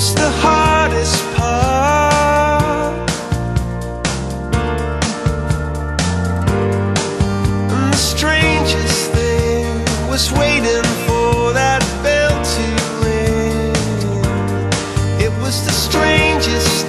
was the hardest part. And the strangest thing was waiting for that bell to ring. It was the strangest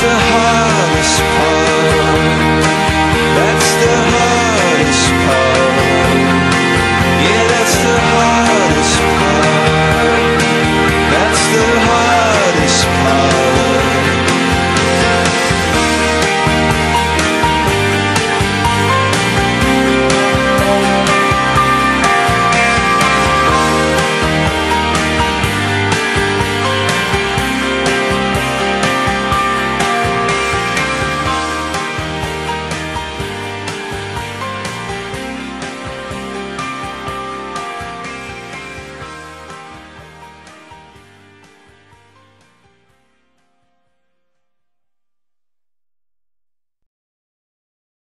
the heart.